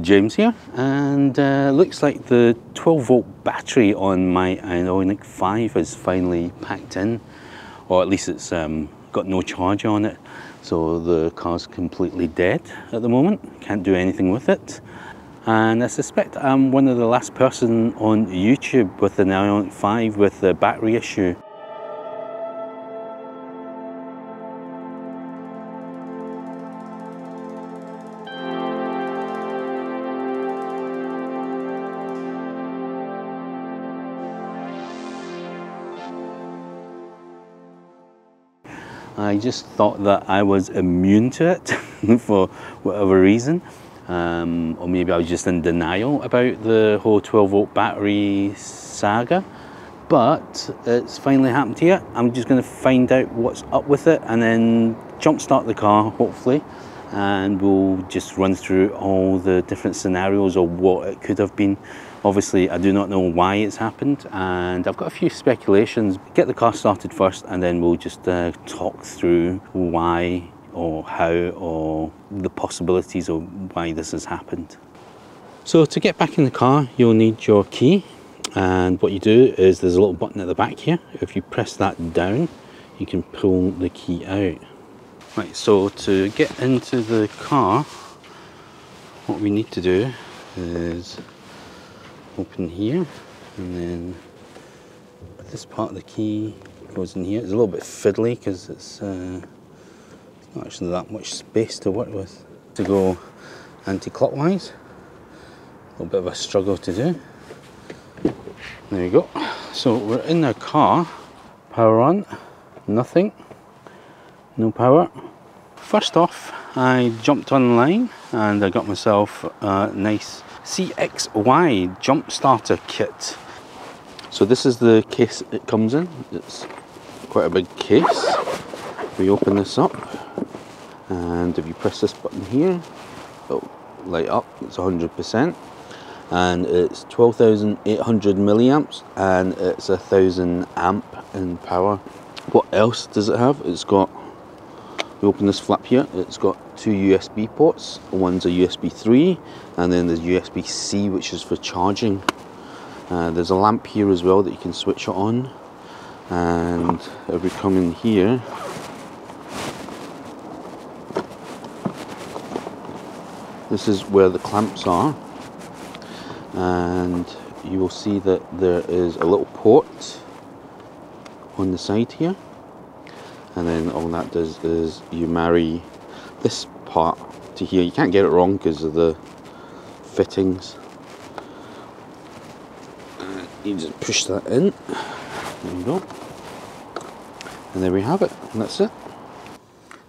James here. And uh, looks like the 12 volt battery on my Ioniq 5 is finally packed in. Or at least it's um, got no charge on it. So the car's completely dead at the moment. Can't do anything with it. And I suspect I'm one of the last person on YouTube with an Ioniq 5 with the battery issue I just thought that I was immune to it for whatever reason. Um, or maybe I was just in denial about the whole 12 volt battery saga. But it's finally happened here. I'm just going to find out what's up with it and then jump start the car, hopefully. And we'll just run through all the different scenarios of what it could have been Obviously, I do not know why it's happened, and I've got a few speculations. Get the car started first, and then we'll just uh, talk through why or how or the possibilities of why this has happened. So to get back in the car, you'll need your key, and what you do is there's a little button at the back here. If you press that down, you can pull the key out. Right, so to get into the car, what we need to do is open here and then this part of the key goes in here. It's a little bit fiddly because it's, uh, not actually that much space to work with. To go anti-clockwise, a little bit of a struggle to do. There we go. So we're in the car, power on, nothing, no power. First off, I jumped online and I got myself a nice CXY jump starter kit. So this is the case it comes in. It's quite a big case. We open this up and if you press this button here, it'll light up, it's 100% and it's 12,800 milliamps and it's a thousand amp in power. What else does it have? It's got we open this flap here, it's got two USB ports. One's a USB 3 and then there's USB-C which is for charging. Uh, there's a lamp here as well that you can switch it on. And if we come in here, this is where the clamps are. And you will see that there is a little port on the side here and then all that does is you marry this part to here. You can't get it wrong because of the fittings. Uh, you just push that in. There you go. And there we have it. And that's it.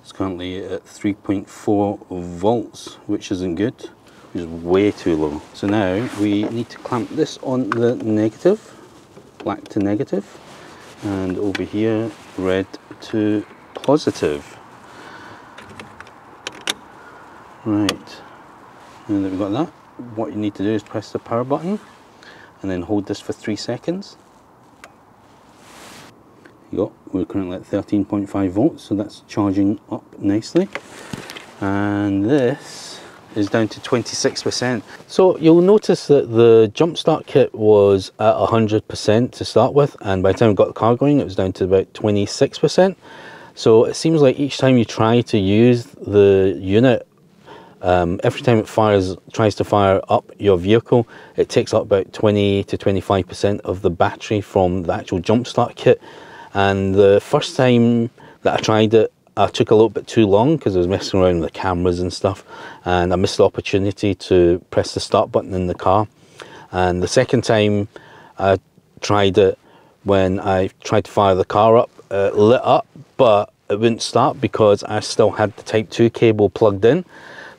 It's currently at 3.4 volts which isn't good. Which is way too low. So now we need to clamp this on the negative. Black to negative. And over here red to positive. Right, now that we've got that, what you need to do is press the power button and then hold this for three seconds. You we're currently at 13.5 volts, so that's charging up nicely. And this is down to 26%. So you'll notice that the jump start kit was at 100% to start with, and by the time we got the car going, it was down to about 26%. So it seems like each time you try to use the unit, um, every time it fires, tries to fire up your vehicle, it takes up about 20 to 25% of the battery from the actual jump start kit. And the first time that I tried it, I took a little bit too long because I was messing around with the cameras and stuff and I missed the opportunity to press the start button in the car. And the second time I tried it, when I tried to fire the car up, it lit up but it wouldn't start because I still had the type 2 cable plugged in.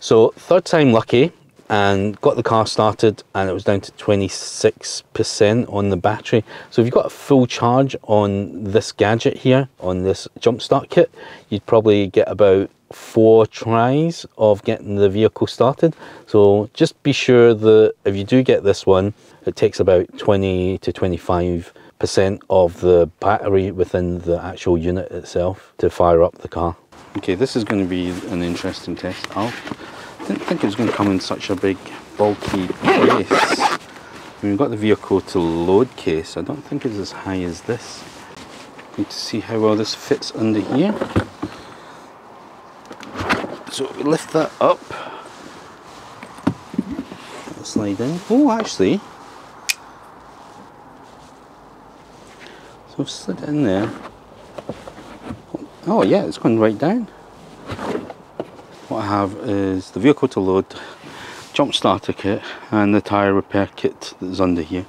So third time lucky and got the car started and it was down to 26% on the battery. So if you've got a full charge on this gadget here, on this jump start kit, you'd probably get about four tries of getting the vehicle started. So just be sure that if you do get this one, it takes about 20 to 25 percent of the battery within the actual unit itself to fire up the car. Okay, this is going to be an interesting test. I'll Didn't think it was going to come in such a big bulky case. I mean, we've got the vehicle to load case. I don't think it's as high as this. Need to see how well this fits under here. So we lift that up. Slide in. Oh, actually. So I've slid it in there. Oh yeah, it's going right down. Have is the vehicle to load, jump starter kit and the tyre repair kit that's under here.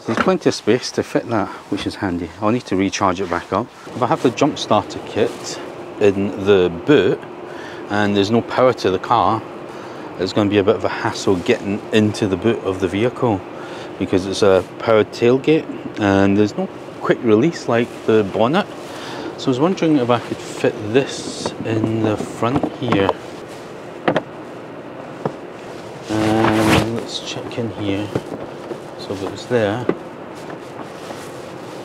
So there's plenty of space to fit that, which is handy. I'll need to recharge it back up. If I have the jump starter kit in the boot and there's no power to the car, it's going to be a bit of a hassle getting into the boot of the vehicle because it's a powered tailgate and there's no quick release like the bonnet. So I was wondering if I could fit this in the front here. And let's check in here. So if it was there, I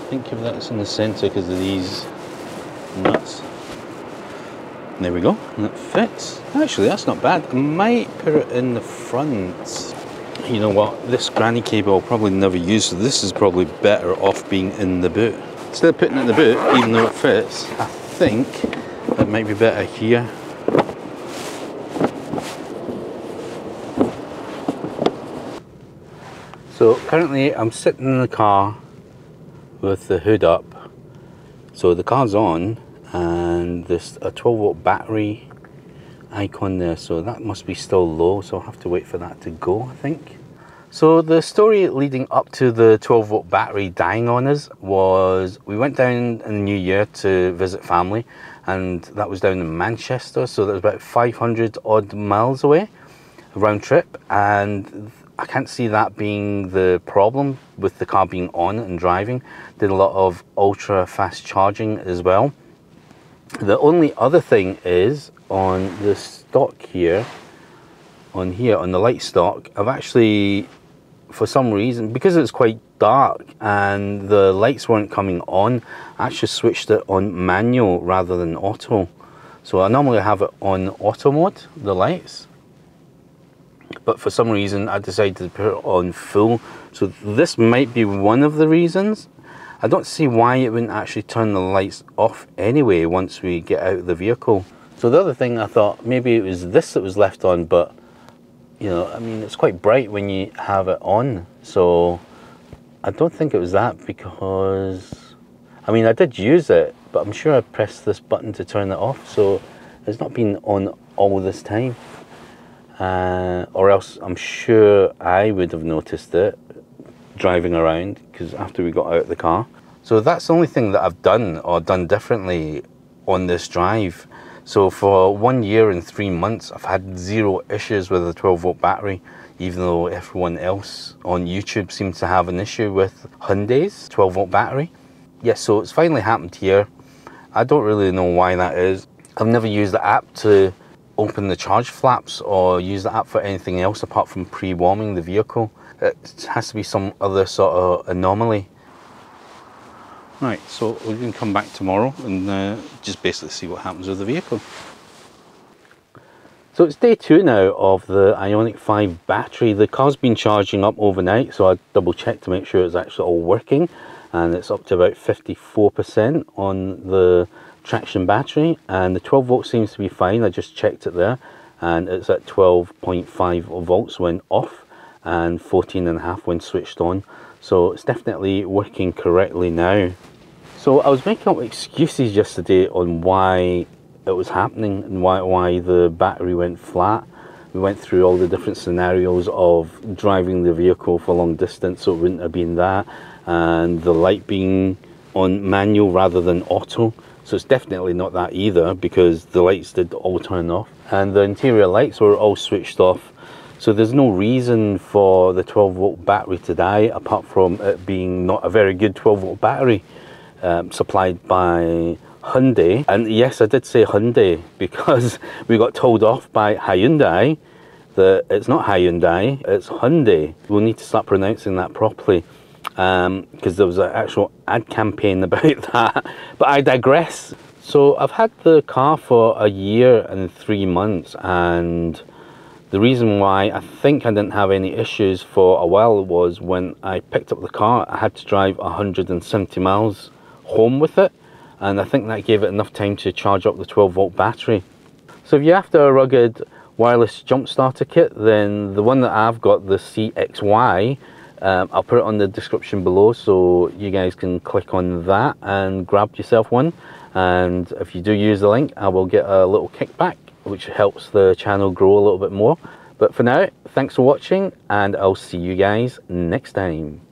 think if that's in the centre because of these nuts. There we go, and it fits. Actually, that's not bad. I might put it in the front. You know what, this granny cable I'll probably never use, so this is probably better off being in the boot. Instead of putting it in the boot, even though it fits, I think it might be better here. So currently I'm sitting in the car with the hood up. So the car's on and there's a 12 volt battery icon there so that must be still low so I'll have to wait for that to go I think. So the story leading up to the 12 volt battery dying on us was we went down in the new year to visit family and that was down in Manchester so that was about 500 odd miles away round trip and I can't see that being the problem with the car being on and driving. Did a lot of ultra fast charging as well. The only other thing is on the stock here, on here, on the light stock, I've actually, for some reason, because it's quite dark and the lights weren't coming on, I actually switched it on manual rather than auto. So I normally have it on auto mode, the lights. But for some reason, I decided to put it on full. So this might be one of the reasons. I don't see why it wouldn't actually turn the lights off anyway once we get out of the vehicle. So the other thing I thought maybe it was this that was left on, but you know, I mean, it's quite bright when you have it on. So I don't think it was that because, I mean, I did use it, but I'm sure I pressed this button to turn it off. So it's not been on all this time. Uh, or else I'm sure I would have noticed it driving around because after we got out of the car. So that's the only thing that I've done or done differently on this drive. So for one year and three months, I've had zero issues with a 12 volt battery, even though everyone else on YouTube seems to have an issue with Hyundai's 12 volt battery. Yes, yeah, so it's finally happened here. I don't really know why that is. I've never used the app to open the charge flaps or use the app for anything else apart from pre-warming the vehicle. It has to be some other sort of anomaly. Right, so we can come back tomorrow and uh, just basically see what happens with the vehicle. So it's day two now of the Ioniq 5 battery. The car's been charging up overnight, so I double checked to make sure it's actually all working. And it's up to about 54% on the traction battery. And the 12 volt seems to be fine. I just checked it there. And it's at 12.5 volts when off and 14 and a half when switched on. So it's definitely working correctly now. So I was making up excuses yesterday on why it was happening and why, why the battery went flat. We went through all the different scenarios of driving the vehicle for long distance, so it wouldn't have been that, and the light being on manual rather than auto. So it's definitely not that either because the lights did all turn off and the interior lights were all switched off so there's no reason for the 12 volt battery to die apart from it being not a very good 12 volt battery um, supplied by Hyundai. And yes, I did say Hyundai because we got told off by Hyundai that it's not Hyundai, it's Hyundai. We'll need to start pronouncing that properly because um, there was an actual ad campaign about that. But I digress. So I've had the car for a year and three months and The reason why I think I didn't have any issues for a while was when I picked up the car, I had to drive 170 miles home with it. And I think that gave it enough time to charge up the 12 volt battery. So if you're after a rugged wireless jump starter kit, then the one that I've got, the CXY, um, I'll put it on the description below so you guys can click on that and grab yourself one. And if you do use the link, I will get a little kickback, which helps the channel grow a little bit more. But for now, thanks for watching and I'll see you guys next time.